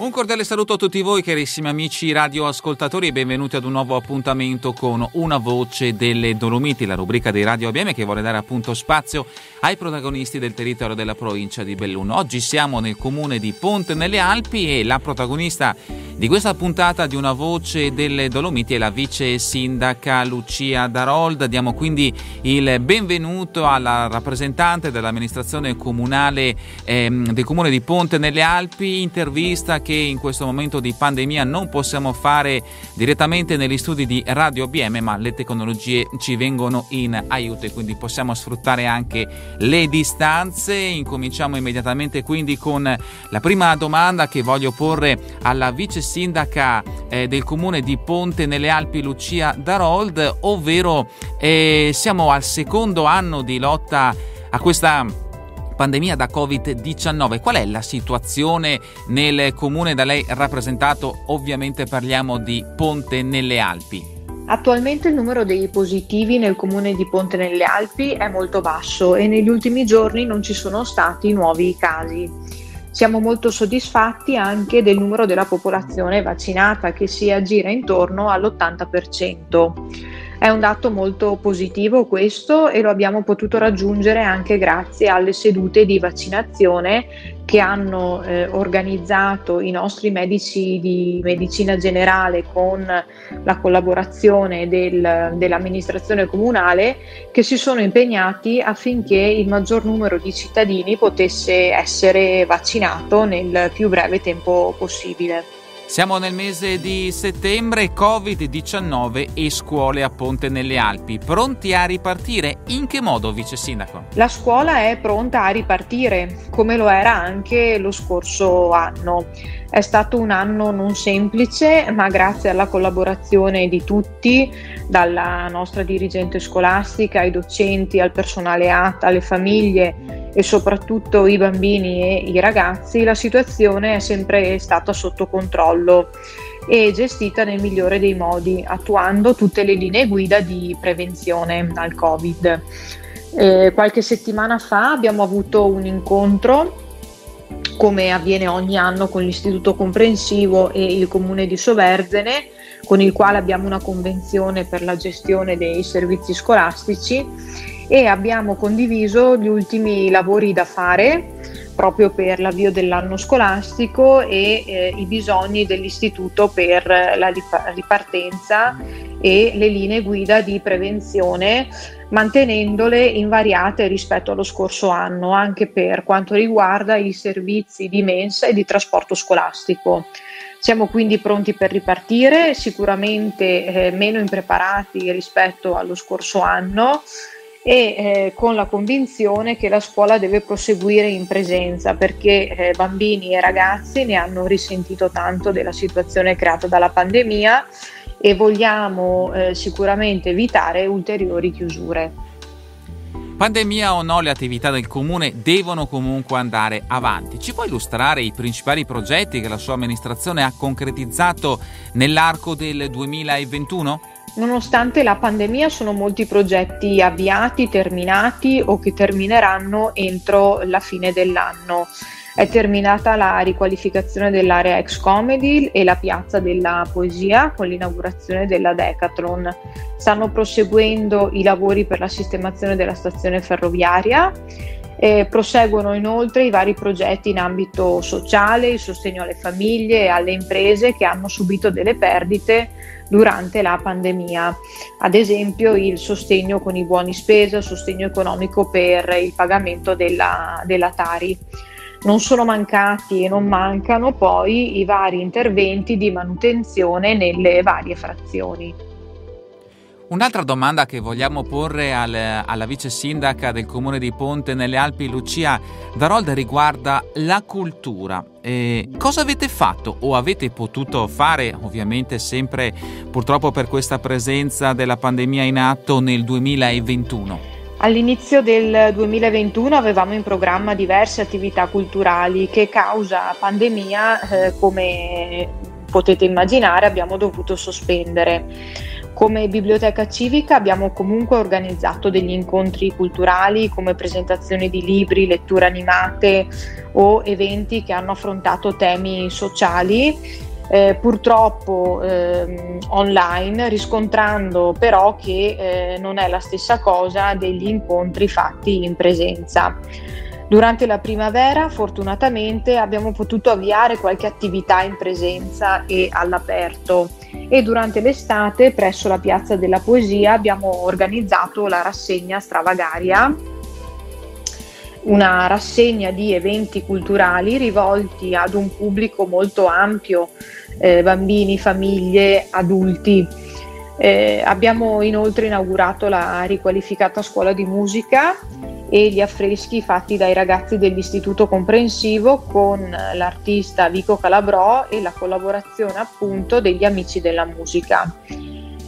Un cordiale saluto a tutti voi carissimi amici radioascoltatori e benvenuti ad un nuovo appuntamento con Una voce delle Dolomiti, la rubrica dei Radio ABM che vuole dare appunto spazio ai protagonisti del territorio della provincia di Belluno. Oggi siamo nel comune di Ponte nelle Alpi e la protagonista di questa puntata di Una voce delle Dolomiti è la vice sindaca Lucia Darold. Diamo quindi il benvenuto alla rappresentante dell'amministrazione comunale ehm, del comune di Ponte nelle Alpi, intervista che in questo momento di pandemia non possiamo fare direttamente negli studi di Radio BM, ma le tecnologie ci vengono in aiuto e quindi possiamo sfruttare anche le distanze. Incominciamo immediatamente quindi con la prima domanda che voglio porre alla vice sindaca eh, del comune di Ponte nelle Alpi Lucia Darold, ovvero eh, siamo al secondo anno di lotta a questa pandemia da Covid-19. Qual è la situazione nel comune da lei rappresentato? Ovviamente parliamo di Ponte nelle Alpi. Attualmente il numero dei positivi nel comune di Ponte nelle Alpi è molto basso e negli ultimi giorni non ci sono stati nuovi casi. Siamo molto soddisfatti anche del numero della popolazione vaccinata che si aggira intorno all'80%. È un dato molto positivo questo e lo abbiamo potuto raggiungere anche grazie alle sedute di vaccinazione che hanno eh, organizzato i nostri medici di medicina generale con la collaborazione del, dell'amministrazione comunale che si sono impegnati affinché il maggior numero di cittadini potesse essere vaccinato nel più breve tempo possibile. Siamo nel mese di settembre, Covid-19 e scuole a Ponte nelle Alpi. Pronti a ripartire? In che modo, vice sindaco? La scuola è pronta a ripartire, come lo era anche lo scorso anno. È stato un anno non semplice, ma grazie alla collaborazione di tutti, dalla nostra dirigente scolastica, ai docenti, al personale ATA, alle famiglie e soprattutto i bambini e i ragazzi, la situazione è sempre stata sotto controllo e gestita nel migliore dei modi, attuando tutte le linee guida di prevenzione al Covid. Eh, qualche settimana fa abbiamo avuto un incontro come avviene ogni anno con l'Istituto Comprensivo e il Comune di Soverzene, con il quale abbiamo una convenzione per la gestione dei servizi scolastici e abbiamo condiviso gli ultimi lavori da fare proprio per l'avvio dell'anno scolastico e eh, i bisogni dell'istituto per la ripartenza e le linee guida di prevenzione mantenendole invariate rispetto allo scorso anno anche per quanto riguarda i servizi di mensa e di trasporto scolastico. Siamo quindi pronti per ripartire, sicuramente eh, meno impreparati rispetto allo scorso anno e eh, con la convinzione che la scuola deve proseguire in presenza perché eh, bambini e ragazzi ne hanno risentito tanto della situazione creata dalla pandemia e vogliamo eh, sicuramente evitare ulteriori chiusure. Pandemia o no, le attività del comune devono comunque andare avanti. Ci può illustrare i principali progetti che la sua amministrazione ha concretizzato nell'arco del 2021? Nonostante la pandemia sono molti progetti avviati, terminati o che termineranno entro la fine dell'anno. È terminata la riqualificazione dell'area ex comedy e la piazza della poesia con l'inaugurazione della Decathlon. Stanno proseguendo i lavori per la sistemazione della stazione ferroviaria eh, proseguono inoltre i vari progetti in ambito sociale, il sostegno alle famiglie e alle imprese che hanno subito delle perdite durante la pandemia, ad esempio il sostegno con i buoni spesa, il sostegno economico per il pagamento della, della Tari. Non sono mancati e non mancano poi i vari interventi di manutenzione nelle varie frazioni. Un'altra domanda che vogliamo porre al, alla vice sindaca del comune di Ponte nelle Alpi, Lucia Darolda, riguarda la cultura. Eh, cosa avete fatto o avete potuto fare, ovviamente sempre purtroppo per questa presenza della pandemia in atto nel 2021? All'inizio del 2021 avevamo in programma diverse attività culturali che causa pandemia, eh, come potete immaginare, abbiamo dovuto sospendere Come biblioteca civica abbiamo comunque organizzato degli incontri culturali come presentazioni di libri, letture animate o eventi che hanno affrontato temi sociali, eh, purtroppo eh, online, riscontrando però che eh, non è la stessa cosa degli incontri fatti in presenza. Durante la primavera fortunatamente abbiamo potuto avviare qualche attività in presenza e all'aperto e durante l'estate presso la Piazza della Poesia abbiamo organizzato la rassegna Stravagaria, una rassegna di eventi culturali rivolti ad un pubblico molto ampio, eh, bambini, famiglie, adulti. Eh, abbiamo inoltre inaugurato la riqualificata scuola di musica e gli affreschi fatti dai ragazzi dell'Istituto Comprensivo con l'artista Vico Calabrò e la collaborazione appunto degli Amici della Musica.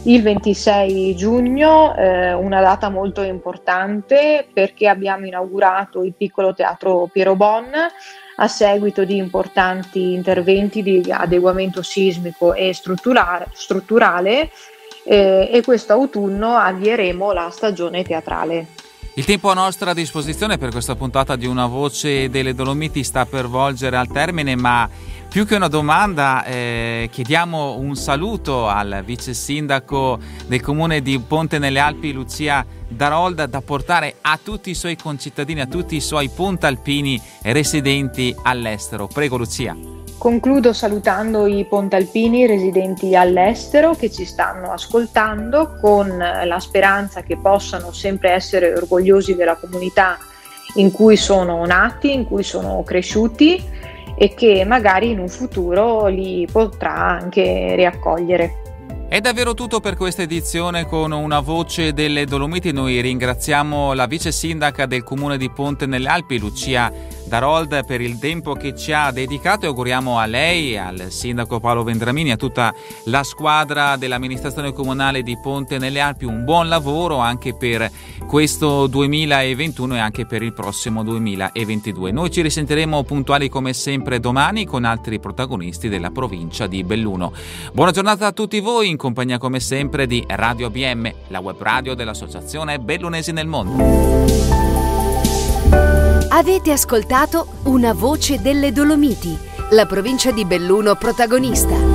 Il 26 giugno, eh, una data molto importante perché abbiamo inaugurato il piccolo teatro Piero Bon a seguito di importanti interventi di adeguamento sismico e strutturale, eh, e questo autunno avvieremo la stagione teatrale. Il tempo a nostra disposizione per questa puntata di Una voce delle Dolomiti sta per volgere al termine, ma più che una domanda eh, chiediamo un saluto al vice sindaco del comune di Ponte nelle Alpi, Lucia Darolda, da portare a tutti i suoi concittadini, a tutti i suoi pontalpini residenti all'estero. Prego Lucia. Concludo salutando i pontalpini residenti all'estero che ci stanno ascoltando con la speranza che possano sempre essere orgogliosi della comunità in cui sono nati, in cui sono cresciuti e che magari in un futuro li potrà anche riaccogliere. È davvero tutto per questa edizione con una voce delle Dolomiti. Noi ringraziamo la vice sindaca del comune di Ponte nelle Alpi, Lucia Darold per il tempo che ci ha dedicato e auguriamo a lei, al sindaco Paolo Vendramini, a tutta la squadra dell'amministrazione comunale di Ponte nelle Alpi un buon lavoro anche per questo 2021 e anche per il prossimo 2022. Noi ci risentiremo puntuali come sempre domani con altri protagonisti della provincia di Belluno. Buona giornata a tutti voi in compagnia come sempre di Radio ABM, la web radio dell'Associazione Bellunesi nel Mondo. Avete ascoltato Una voce delle Dolomiti, la provincia di Belluno protagonista.